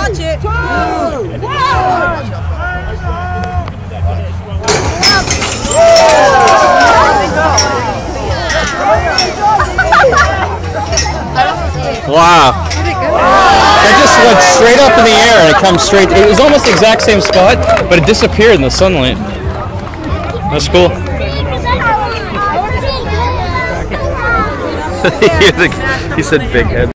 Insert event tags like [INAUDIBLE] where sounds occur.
Watch it. Wow. That just went straight up in the air and it comes straight. It was almost the exact same spot, but it disappeared in the sunlight. That's cool. [LAUGHS] [LAUGHS] he said big head.